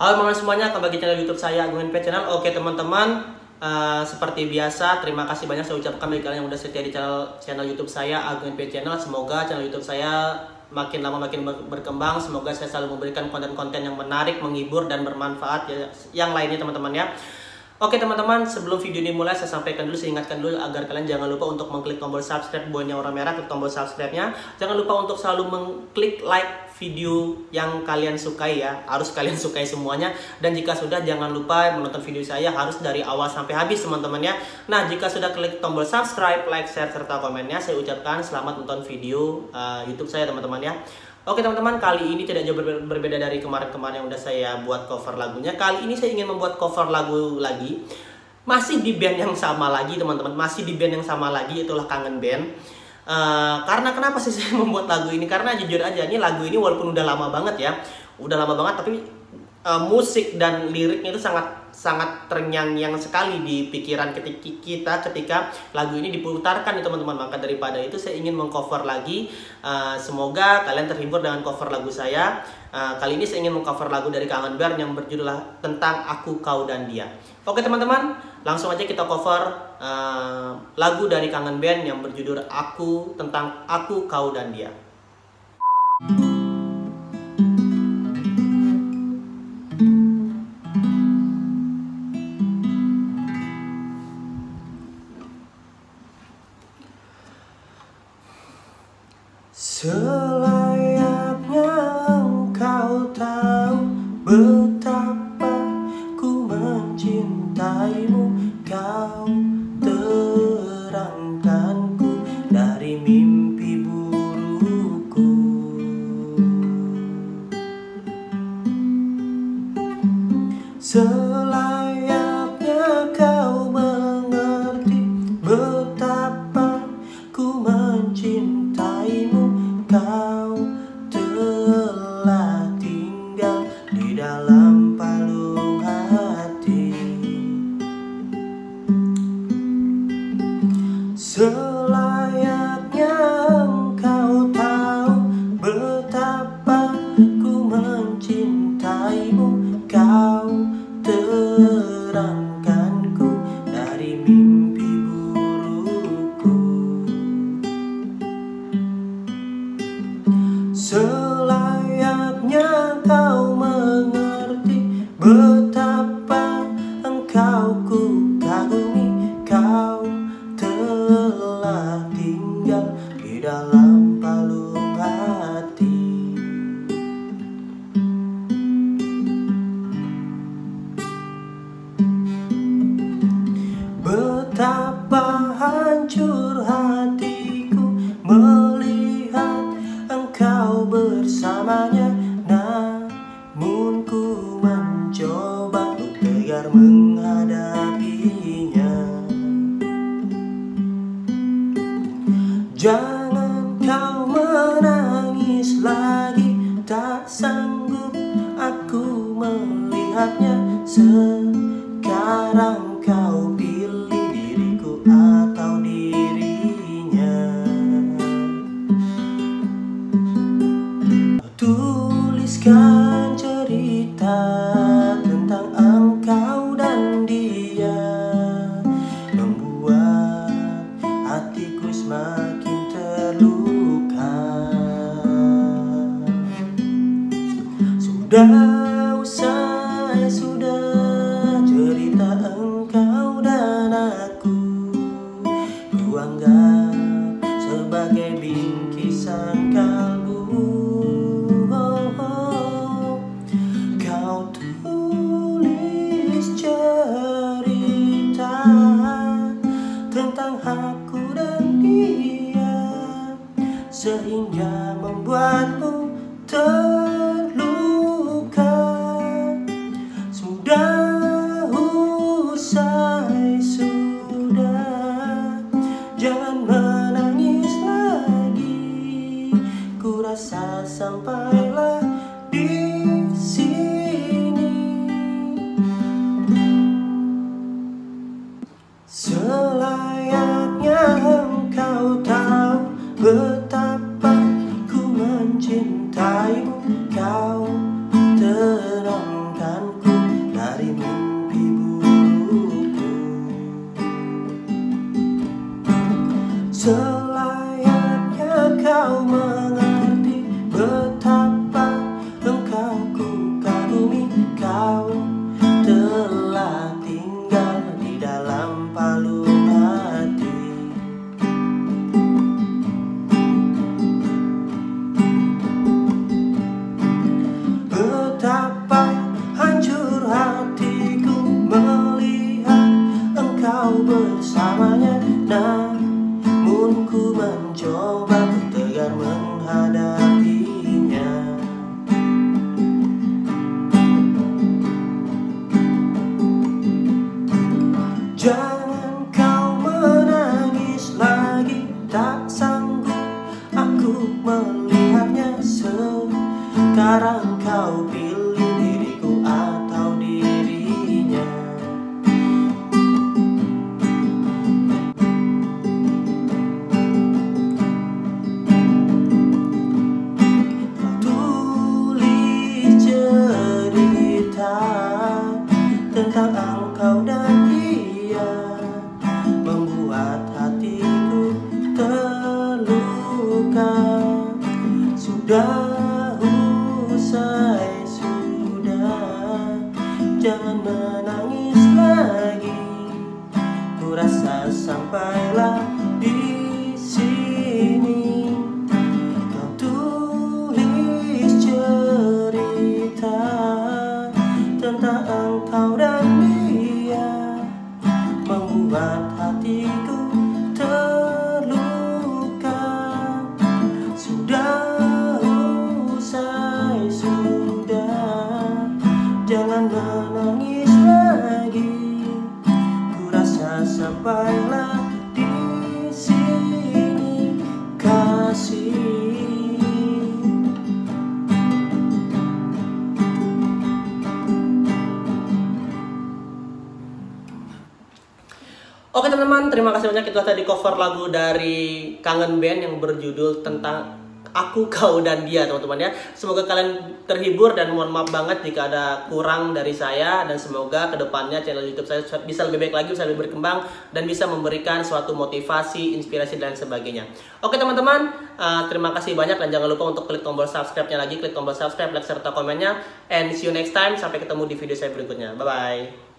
Halo teman-teman semuanya, kembali ke channel YouTube saya Agung NP Channel. Oke teman-teman, uh, seperti biasa, terima kasih banyak saya ucapkan bagi kalian yang udah setia di channel channel YouTube saya Agung NP Channel. Semoga channel YouTube saya makin lama makin berkembang. Semoga saya selalu memberikan konten-konten yang menarik, menghibur dan bermanfaat ya, yang lainnya teman-teman ya. Oke teman-teman, sebelum video ini mulai saya sampaikan dulu, saya ingatkan dulu agar kalian jangan lupa untuk mengklik tombol subscribe buahnya warna merah, klik tombol subscribe-nya. Jangan lupa untuk selalu mengklik like video yang kalian sukai ya, harus kalian sukai semuanya. Dan jika sudah, jangan lupa menonton video saya harus dari awal sampai habis teman-teman ya. Nah, jika sudah klik tombol subscribe, like, share, serta komennya, saya ucapkan selamat nonton video uh, YouTube saya teman-teman ya. Oke teman-teman, kali ini tidak jauh berbeda dari kemarin-kemarin yang udah saya buat cover lagunya. Kali ini saya ingin membuat cover lagu lagi. Masih di band yang sama lagi teman-teman, masih di band yang sama lagi, itulah Kangen Band. Uh, karena kenapa sih saya membuat lagu ini? Karena jujur aja, ini lagu ini walaupun udah lama banget ya, udah lama banget, tapi uh, musik dan liriknya itu sangat sangat terngiang-ngiang sekali di pikiran ketika kita ketika lagu ini diputarkan nih teman-teman. Maka daripada itu saya ingin mengcover lagi uh, semoga kalian terhibur dengan cover lagu saya. Uh, kali ini saya ingin mengcover lagu dari Kangen Bear yang berjudul tentang aku kau dan dia. Oke teman-teman langsung aja kita cover uh, lagu dari Kangen Band yang berjudul aku tentang aku kau dan dia Selayaknya engkau tahu betapa ku mencintaimu Kau Selayaknya engkau tahu betapa ku mencintaimu. Kau terangkanku dari mimpi burukku. Selayaknya kau mengerti betapa engkau ku kagumi. Kau telah Betapa hancur hatiku melihat engkau bersamanya Namun ku mencoba untuk tegar menghadapinya. Jangan sampailah di sini Selayaknya engkau tahu betapa ku mencintaimu Kau terangkanku dari mimpi buruku. Teman-teman, terima kasih banyak. Kita tadi cover lagu dari Kangen Band yang berjudul tentang Aku, Kau, dan Dia teman-teman ya. Semoga kalian terhibur dan mohon maaf banget jika ada kurang dari saya. Dan semoga ke depannya channel youtube saya bisa lebih baik lagi, bisa lebih berkembang Dan bisa memberikan suatu motivasi, inspirasi, dan sebagainya. Oke teman-teman, uh, terima kasih banyak. Dan jangan lupa untuk klik tombol subscribe-nya lagi. Klik tombol subscribe, like, serta komennya. And see you next time, sampai ketemu di video saya berikutnya. Bye-bye